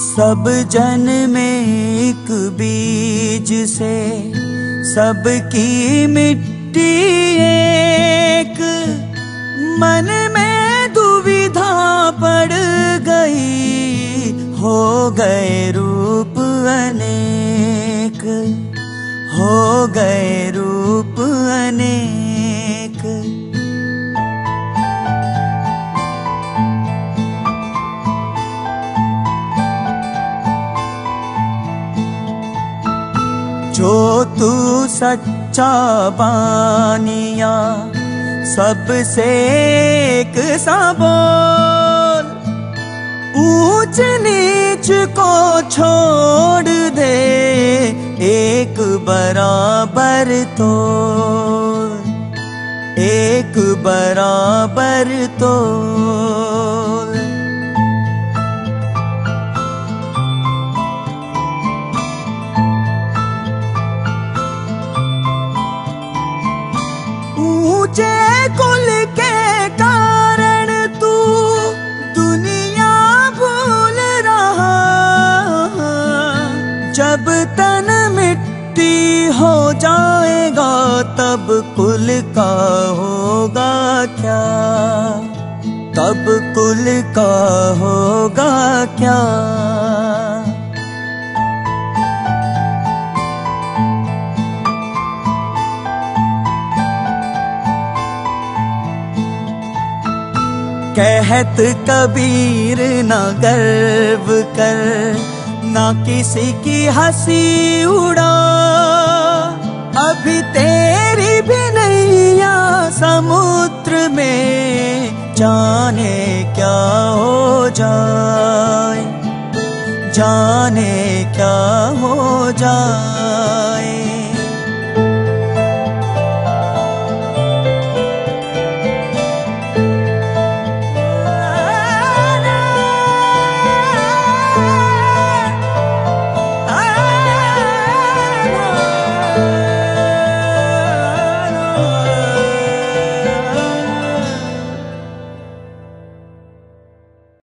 सब जन में एक बीज से सबकी मिट्टी एक। मन में दुविधा पड़ गई, हो गए रूप अनेक, हो गए रूप तू सच्चा बानिया, सबसे एक सा ऊंच नीच को छोड़ दे, एक बराबर तो एक बराबर तो ऊँचे कुल के कारण तू दुनिया भूल रहा। जब तन मिट्टी हो जाएगा, तब कुल का होगा क्या? तब कुल का होगा क्या? कहत कबीर न गर्व कर, न किसी की हँसी उड़ा। अभी तेरी भी नैया समुद्र में जाने क्या हो जाए, जाने क्या हो जाए।